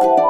You.